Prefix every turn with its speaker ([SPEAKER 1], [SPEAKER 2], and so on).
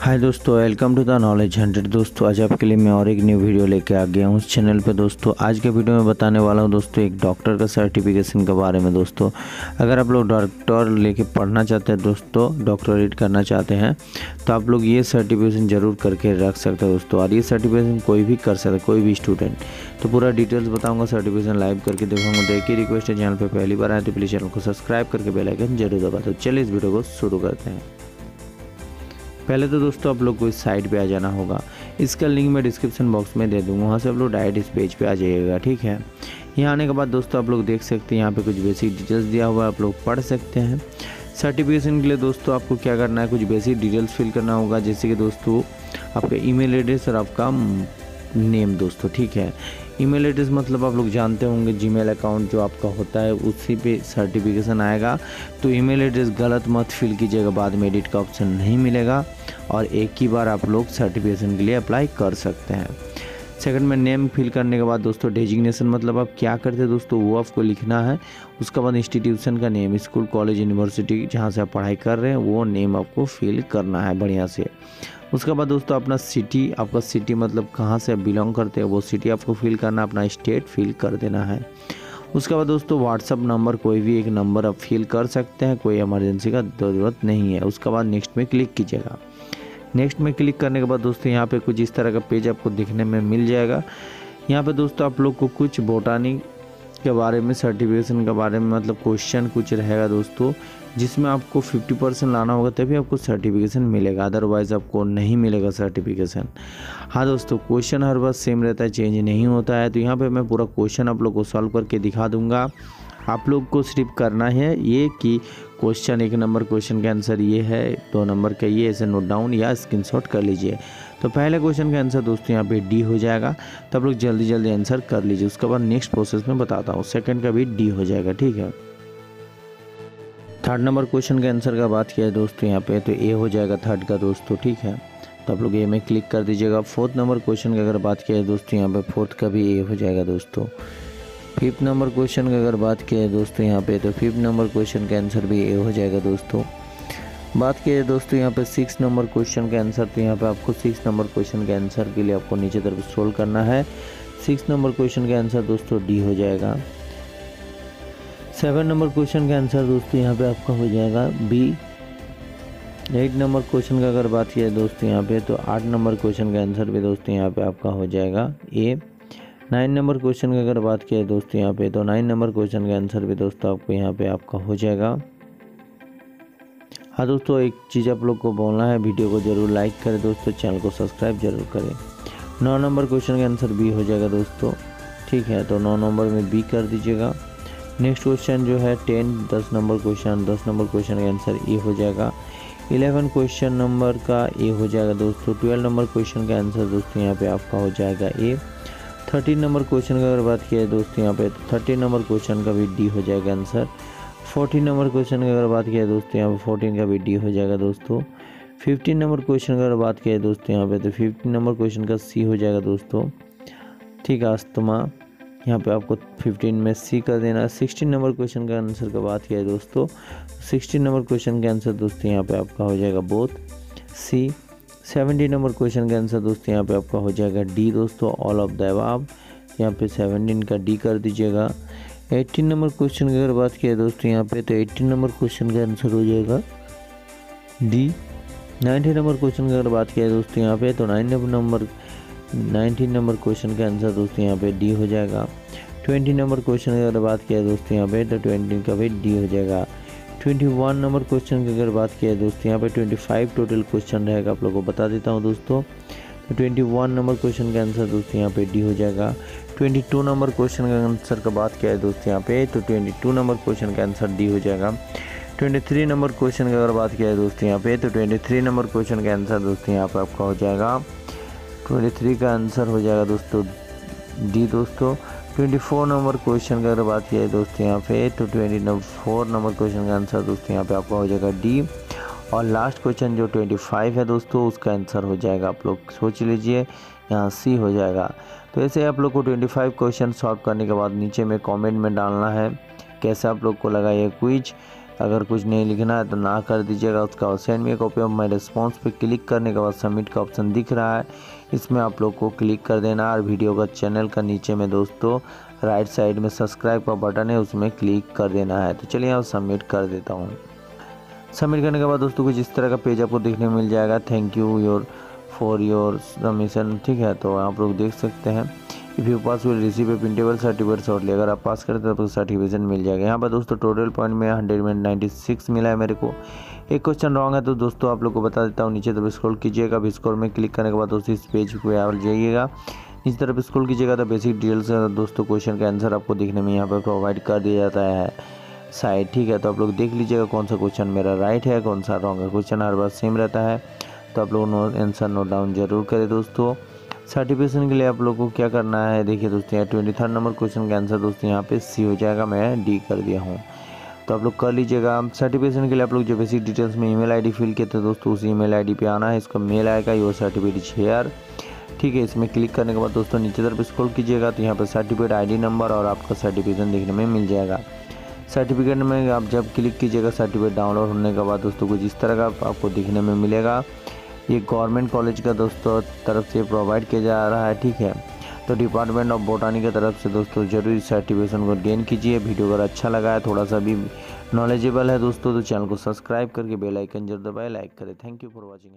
[SPEAKER 1] हाय दोस्तों welcome to the knowledge hundred दोस्तों, आज आपके लिए मैं और एक न्यू वीडियो लेके आ गया हूँ उस चैनल पे। दोस्तों, आज के वीडियो में बताने वाला हूँ दोस्तों, एक डॉक्टर का सर्टिफिकेशन के बारे में। दोस्तों, अगर आप लोग डॉक्टर लेके पढ़ना चाहते हैं, दोस्तों डॉक्टरेट करना चाहते हैं तो आप लोग ये सर्टिफिकेशन ज़रूर करके रख सकते हैं दोस्तों। और ये सर्टिफिकेशन कोई भी कर सकता है, कोई भी स्टूडेंट तो पूरा डिटेल्स बताऊँगा सर्टिफिकेशन लाइव करके। देखूँगा तो एक ही रिक्वेस्ट है चैनल पर पहली बार आए तो प्लीज़ चैनल को सब्सक्राइब करके बेलाइकन ज़रूर दबा तो चलिए इस वीडियो को शुरू करते हैं। पहले तो दोस्तों आप लोग को इस साइट पे आ जाना होगा। इसका लिंक मैं डिस्क्रिप्शन बॉक्स में दे दूँगा। वहाँ से आप लोग डायरेक्ट इस पेज पे आ जाइएगा, ठीक है? यहाँ आने के बाद दोस्तों आप लोग देख सकते हैं, यहाँ पे कुछ बेसिक डिटेल्स दिया हुआ है, आप लोग पढ़ सकते हैं। सर्टिफिकेशन के लिए दोस्तों आपको क्या करना है, कुछ बेसिक डिटेल्स फिल करना होगा। जैसे कि दोस्तों, आपका ईमेल एड्रेस और आपका नेम दोस्तों, ठीक है? ईमेल एड्रेस मतलब आप लोग जानते होंगे जीमेल अकाउंट जो आपका होता है, उसी पे सर्टिफिकेशन आएगा। तो ईमेल एड्रेस गलत मत फिल कीजिएगा, बाद में एडिट का ऑप्शन नहीं मिलेगा और एक ही बार आप लोग सर्टिफिकेशन के लिए अप्लाई कर सकते हैं। सेकंड में नेम फिल करने के बाद दोस्तों डेजिग्नेशन मतलब आप क्या करते हैं दोस्तों, वो आपको लिखना है। उसके बाद इंस्टीट्यूशन का नेम स्कूल कॉलेज यूनिवर्सिटी जहाँ से आप पढ़ाई कर रहे हैं, वो नेम आपको फिल करना है बढ़िया से। उसके बाद दोस्तों अपना सिटी आपका सिटी मतलब कहाँ से बिलोंग करते हैं, वो सिटी आपको फिल करना, अपना स्टेट फिल कर देना है। उसके बाद दोस्तों व्हाट्सअप नंबर कोई भी एक नंबर आप फिल कर सकते हैं, कोई इमरजेंसी का ज़रूरत नहीं है। उसके बाद नेक्स्ट में क्लिक कीजिएगा। नेक्स्ट में क्लिक करने के बाद दोस्तों यहाँ पे कुछ इस तरह का पेज आपको दिखने में मिल जाएगा। यहाँ पे दोस्तों आप लोग को कुछ बोटानी के बारे में सर्टिफिकेशन के बारे में मतलब क्वेश्चन कुछ रहेगा दोस्तों। जिसमें आपको 50 परसेंट लाना होगा, तभी आपको सर्टिफिकेशन मिलेगा। अदरवाइज़ आपको नहीं मिलेगा सर्टिफिकेशन हाँ दोस्तों क्वेश्चन हर बार सेम रहता है चेंज नहीं होता है। तो यहाँ पे मैं पूरा क्वेश्चन आप लोग को सॉल्व करके दिखा दूँगा। आप लोग को सिर्फ़ करना है ये कि क्वेश्चन एक नंबर क्वेश्चन का आंसर ये है, दो नंबर का ये, ऐसे नोट डाउन या स्क्रीनशॉट कर लीजिए। तो पहले क्वेश्चन का आंसर दोस्तों यहाँ पे डी हो जाएगा। तो आप लोग जल्दी जल्दी आंसर कर लीजिए। उसके बाद नेक्स्ट प्रोसेस में बताता हूँ। सेकंड का भी डी हो जाएगा, ठीक है? थर्ड नंबर क्वेश्चन के आंसर का बात किया है दोस्तों यहाँ पे तो ए हो जाएगा थर्ड का दोस्तों, ठीक है? तो आप लोग ए में क्लिक कर दीजिएगा। फोर्थ नंबर क्वेश्चन की अगर बात किया है दोस्तों यहाँ पे फोर्थ का भी ए हो जाएगा दोस्तों। फिफ्थ नंबर क्वेश्चन की अगर बात किया है दोस्तों यहाँ पे तो फिफ्थ नंबर क्वेश्चन का आंसर भी ए हो जाएगा दोस्तों। बात किया है दोस्तों यहाँ पे सिक्स नंबर क्वेश्चन का आंसर तो यहाँ पे आपको सिक्स नंबर क्वेश्चन के आंसर के लिए आपको नीचे तरफ़ सोल्व करना है। सिक्स नंबर क्वेश्चन का आंसर दोस्तों डी हो जाएगा। सेवन नंबर क्वेश्चन का आंसर दोस्तों यहाँ पे आपका हो जाएगा बी। एट नंबर क्वेश्चन का अगर बात किया दोस्तों यहाँ पे तो आठ नंबर क्वेश्चन का आंसर भी दोस्तों यहाँ पे आपका हो जाएगा ए। नाइन नंबर क्वेश्चन की अगर बात किया दोस्तों यहाँ पे तो नाइन नंबर क्वेश्चन का आंसर भी दोस्तों आपको यहाँ पे आपका हो जाएगा। हाँ दोस्तों, एक चीज़ आप लोग को बोलना है, वीडियो को ज़रूर लाइक करें दोस्तों, चैनल को सब्सक्राइब ज़रूर करें। नौ नंबर क्वेश्चन का आंसर बी हो जाएगा दोस्तों, ठीक है तो नौ नंबर में बी कर दीजिएगा। नेक्स्ट क्वेश्चन जो है टेन दस नंबर क्वेश्चन दस नंबर क्वेश्चन का आंसर ए हो जाएगा। इलेवन क्वेश्चन नंबर का ए हो जाएगा दोस्तों। ट्वेल्व नंबर क्वेश्चन का आंसर दोस्तों यहाँ पे आपका हो जाएगा ए थर्टीन नंबर क्वेश्चन का अगर बात किया दोस्तों यहाँ पे तो थर्टीन नंबर क्वेश्चन का भी डी हो जाएगा आंसर फोर्टीन नंबर क्वेश्चन की अगर बात किया दोस्तों यहाँ पे फोर्टीन का भी डी हो जाएगा दोस्तों। फिफ्टीन नंबर क्वेश्चन की अगर बात किया दोस्तों यहाँ पे तो फिफ्टीन नंबर क्वेश्चन का सी हो जाएगा दोस्तों। ठीक है अस्तमा यहाँ पे आपको 15 में सी कर देना है। सिक्सटीन नंबर क्वेश्चन का आंसर का बात किया है दोस्तों। सिक्सटीन नंबर क्वेश्चन का आंसर दोस्तों, यहाँ पे आपका हो जाएगा both C seventeen number question का आंसर दोस्तों, यहाँ पे आपका हो जाएगा डी दोस्तों ऑल ऑफ़ द अबाव यहाँ पे सेवनटीन का डी कर दीजिएगा। एट्टीन नंबर क्वेश्चन की अगर बात किया दोस्तों, यहाँ पे तो एट्टीन नंबर क्वेश्चन का आंसर हो जाएगा डी नाइनटीन नंबर क्वेश्चन की अगर बात किया दोस्तों, यहाँ पे तो nine number nineteen number question का आंसर दोस्तों यहाँ पे डी हो जाएगा। ट्वेंटी नंबर क्वेश्चन की अगर बात किया दोस्तों यहाँ पे तो ट्वेंटी का भी डी हो जाएगा। ट्वेंटी वन नंबर क्वेश्चन की अगर बात किया दोस्तों यहाँ पे, ट्वेंटी फाइव टोटल क्वेश्चन रहेगा। आप लोगों को बता देता हूँ दोस्तों। तो ट्वेंटी वन नंबर क्वेश्चन का आंसर दोस्तों यहाँ पे डी हो जाएगा। ट्वेंटी टू नंबर क्वेश्चन का आंसर का बात किया है दोस्तों यहाँ पे तो ट्वेंटी टू नंबर क्वेश्चन का आंसर डी हो जाएगा। ट्वेंटी थ्री नंबर क्वेश्चन की अगर बात किया है दोस्तों यहाँ पे तो ट्वेंटी थ्री नंबर क्वेश्चन का आंसर दोस्तों यहाँ पे आपका हो जाएगा। ट्वेंटी थ्री का आंसर हो जाएगा दोस्तों। डी दोस्तों ट्वेंटी फोर नंबर क्वेश्चन का अगर बात किया है दोस्तों यहाँ पे तो ट्वेंटी फोर नंबर क्वेश्चन का आंसर दोस्तों यहाँ पे आपका हो जाएगा डी और लास्ट क्वेश्चन जो ट्वेंटी फाइव है दोस्तों, उसका आंसर हो जाएगा। आप लोग सोच लीजिए, यहाँ सी हो जाएगा। तो ऐसे आप लोग को ट्वेंटी फाइव क्वेश्चन सॉल्व करने के बाद नीचे में कॉमेंट में डालना है, कैसे आप लोग को लगा ये क्विज अगर कुछ नहीं लिखना है तो ना कर दीजिएगा उसका सेंड में कॉपी ऑफ़ माई रिस्पॉन्स पे क्लिक करने के बाद सबमिट का ऑप्शन दिख रहा है। इसमें आप लोग को क्लिक कर देना और वीडियो का चैनल का नीचे में दोस्तों राइट साइड में सब्सक्राइब का बटन है, उसमें क्लिक कर देना है। तो चलिए यहाँ सबमिट कर देता हूँ। सबमिट करने के बाद दोस्तों कुछ इस तरह का पेज आपको देखने मिल जाएगा। Thank you your for your submission ठीक है? तो आप लोग देख सकते हैं। If you pass will receive a printable certificate shortly अगर आप पास करते हैं तो सर्टिफिकेशन मिल जाएगा। यहाँ पर दोस्तों टोटल पॉइंट में हंड्रेड में नाइन्टी सिक्स मिला है मेरे को। एक क्वेश्चन रॉन्ग है तो दोस्तों, आप लोग को बता देता हूँ नीचे तरफ़ स्क्रॉल कीजिएगा। अभी स्क्रॉल में क्लिक करने के बाद दोस्तों, इस पेज पे आ जाइएगा। नीचे तरफ़ स्क्रॉल कीजिएगा तो बेसिक डिटेल्स दोस्तों क्वेश्चन का आंसर आपको देखने में यहाँ पर प्रोवाइड कर दिया जाता है। साइड ठीक है तो आप लोग देख लीजिएगा कौन सा क्वेश्चन मेरा राइट है, कौन सा रॉन्ग है। क्वेश्चन हर बार सेम रहता है। तो आप लोग नो आंसर नोट डाउन ज़रूर करें दोस्तों। सर्टिफिकेशन के लिए आप लोग को क्या करना है? देखिए दोस्तों, यहाँ ट्वेंटी थर्ड नंबर क्वेश्चन का आंसर दोस्तों यहाँ पे सी हो जाएगा, मैं डी कर दिया हूँ। तो आप लोग कर लीजिएगा सर्टिफिकेशन के लिए आप लोग जो बेसिक डिटेल्स में ईमेल आईडी फिल किए थे दोस्तों, उस ईमेल आईडी पे आना है, इसका मेल आएगा योर सर्टिफिकेट शेयर ठीक है, इसमें क्लिक करने के बाद दोस्तों नीचे तरफ़ स्क्रॉल कीजिएगा तो यहाँ पर सर्टिफिकेट आईडी नंबर और आपका सर्टिफिकेशन देखने में मिल जाएगा। सर्टिफिकेट में आप जब क्लिक कीजिएगा सर्टिफिकेट डाउनलोड होने के बाद दोस्तों कुछ इस तरह का आपको देखने में मिलेगा। ये गवर्नमेंट कॉलेज का दोस्तों तरफ़ से प्रोवाइड किया जा रहा है, ठीक है? तो डिपार्टमेंट ऑफ़ बोटानी की तरफ़ से दोस्तों ज़रूरी सर्टिफिकेशन को गेन कीजिए। वीडियो अगर अच्छा लगा है, थोड़ा सा भी नॉलेजेबल है दोस्तों तो चैनल को सब्सक्राइब करके बेल आइकन ज़रूर दबाए लाइक करें। Thank you for watching